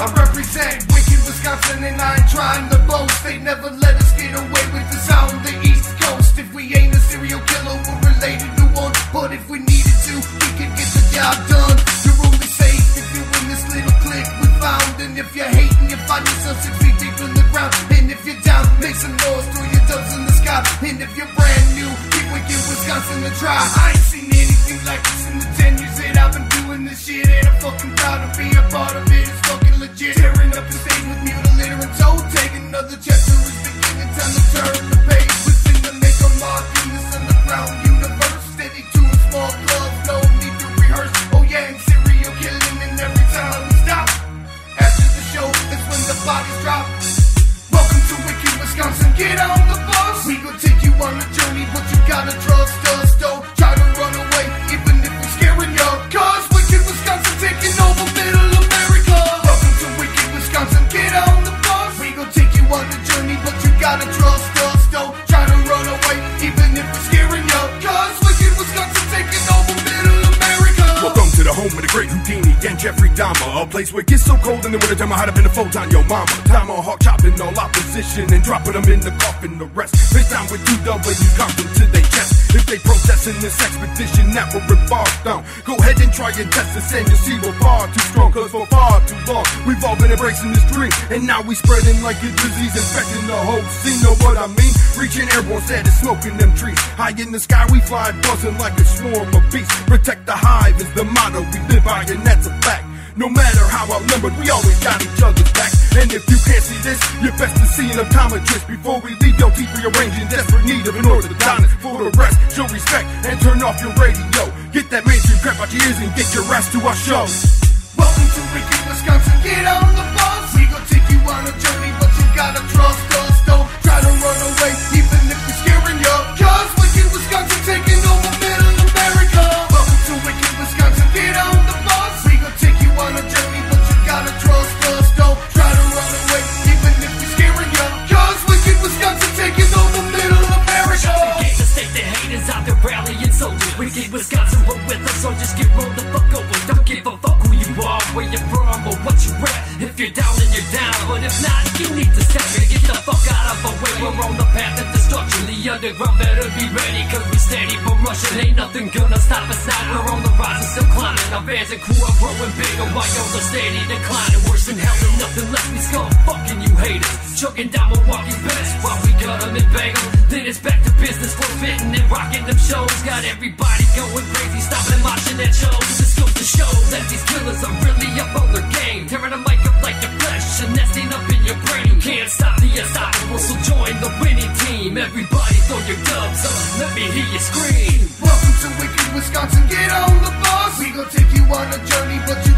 I represent wicked Wisconsin and I ain't trying to boast. They never let us get away with this on the East Coast. If we ain't a serial killer, we're related to one. But if we needed to, we could get the job done. You're only safe if you're in this little clique we found. And if you're hating, you find yourself six feet deep in the ground. And if you're down, make some noise, throw your dubs in the sky. And if you're brand new, get wicked Wisconsin to try. I ain't seen anything like this in the 10 years that I've been doing this shit. And I'm fucking proud to be a part of it. Gotta trust Jeffrey A place where it gets so cold in the wintertime, I hide up in the fold on your mama. Tomahawk chopping all opposition and dropping them in the coffin. The rest face down with two W's compton to their chest. If they protesting this expedition, that will embarked on. Go ahead and try and test this, and you'll see we're far too strong. Cause for far too long, we've all been embracing this dream. And now we spreading like a disease, infecting the whole scene. Know what I mean? Reaching airborne status, smoking them trees. High in the sky, we fly, buzzing like a swarm of beasts. Protect the hive is the motto we live by, and that's a fact. No matter how outnumbered, we always got each other's back. And if you can't see this, you're best to see an optometrist before we leave your teeth rearranged in desperate need of an orthodontist. For the rest, show respect and turn off your radio. Get that mainstream crap out your ears and get your ass to our show. Welcome to Wicked Wisconsin, get on the bus. We gon' take you on a journey, but you gotta trust Wicked Wisconsin, we're with us, so just get rolled the fuck over. Don't give a fuck who you are, where you're from, or what you at. If you're down, then you're down. But if not, you need to step in. Get the fuck out of our way. We're on the path of destruction. The underground better be ready, cause we steady for rushing. Ain't nothing gonna stop us now. We're on the rise and still climbing. Our fans and crew are growing bigger while yours are steady declining. Worse than hell, and nothing left. We scum fucking you haters. Chucking down Milwaukee's best while we gut 'em and bang 'em. Then it's back to business. We're fitting and rocking them shows. Got everybody going crazy, stopping marching at shows. This goes to show that these killers are really up on their game. Tearing the mic up like the flesh and nesting up in your brain. Can't stop the unstoppable, so join the winning team. Everybody throw your dubs up, let me hear you scream. Welcome to Wicked Wisconsin, get on the bus. We gon' take you on a journey, but you